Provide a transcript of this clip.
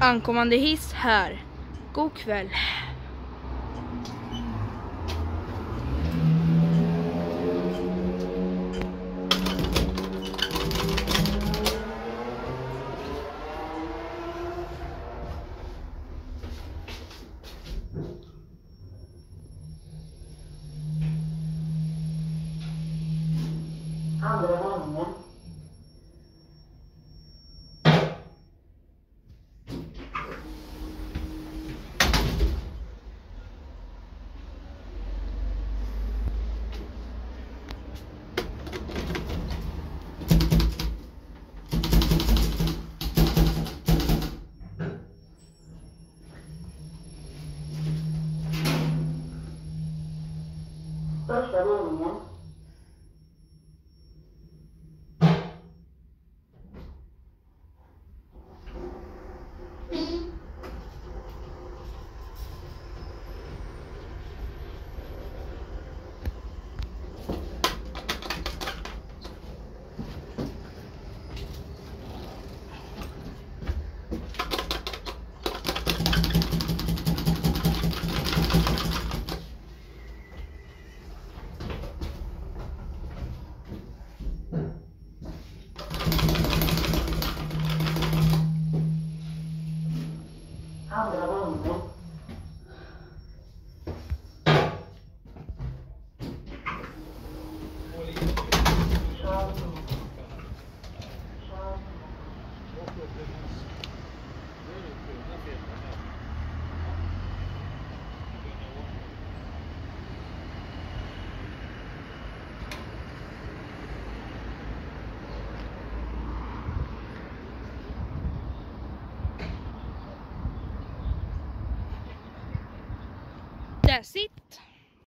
Ankommande hiss här. God kväll. Andra ᱛᱚ ᱥᱟᱨᱚ ᱢᱮᱱᱟᱜᱼᱟ Tao đùa? That's it.